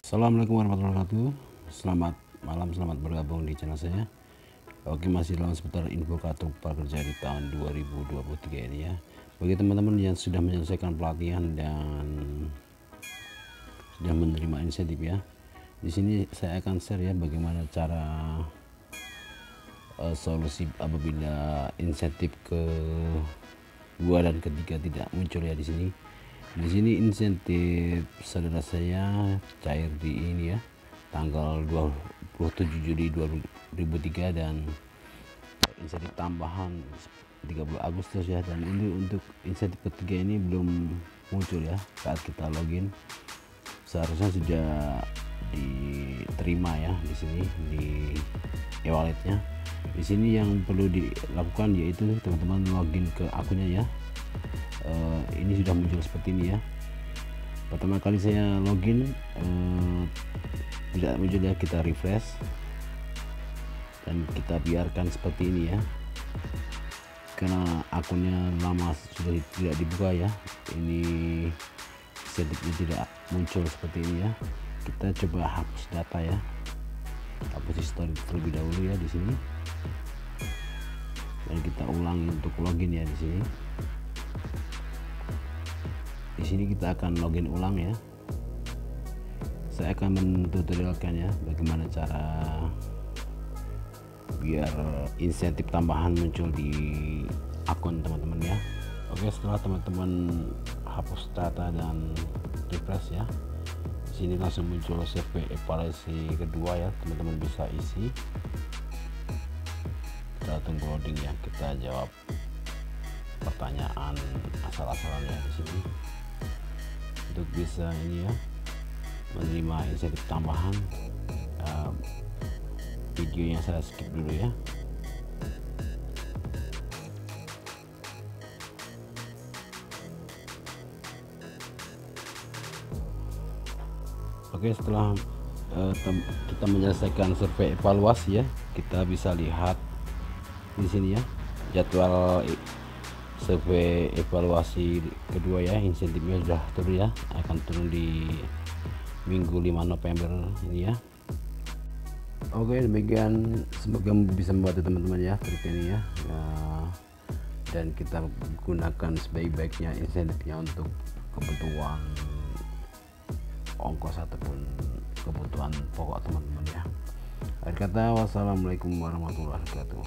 Assalamualaikum warahmatullahi wabarakatuh. Selamat malam, selamat bergabung di channel saya. Oke masih dalam seputar info kartu prakerja di tahun 2023 ini ya. Bagi teman-teman yang sudah menyelesaikan pelatihan dan Sudah menerima insentif ya di sini saya akan share ya bagaimana cara uh, solusi apabila insentif ke dua dan ketiga tidak muncul ya di sini di sini insentif saudara saya cair di ini ya tanggal 27 Juli 2003 dan insentif tambahan 30 Agustus ya. Dan ini untuk insentif ketiga ini belum muncul ya saat kita login. Seharusnya sudah diterima ya di sini di e-walletnya di sini yang perlu dilakukan yaitu teman-teman login ke akunnya ya. Uh, ini sudah muncul seperti ini ya. Pertama kali saya login uh, tidak muncul ya kita refresh. Dan kita biarkan seperti ini ya. Karena akunnya lama sudah tidak dibuka ya. Ini sedikit tidak muncul seperti ini ya. Kita coba hapus data ya hapus history terlebih dahulu ya di sini. Dan kita ulangi untuk login ya di sini. Di sini kita akan login ulang ya. Saya akan mentutorialkan ya bagaimana cara biar insentif tambahan muncul di akun teman-teman ya. Oke setelah teman-teman hapus data dan refresh ya sini langsung muncul CV evaluasi kedua ya teman-teman bisa isi. Kita tunggu loading ya kita jawab pertanyaan asal-asalannya di sini. Untuk bisa ini ya menerima insentif tambahan uh, videonya saya skip dulu ya Oke setelah uh, kita menyelesaikan survei evaluasi ya kita bisa lihat di sini ya jadwal survei evaluasi kedua ya insentifnya sudah turun ya akan turun di minggu 5 November ini ya. Oke demikian semoga bisa membantu teman-teman ya trik ini ya nah, dan kita gunakan sebaik-baiknya insentifnya untuk kebutuhan ongkos ataupun kebutuhan pokok teman-teman ya. Akhir kata wassalamualaikum warahmatullahi wabarakatuh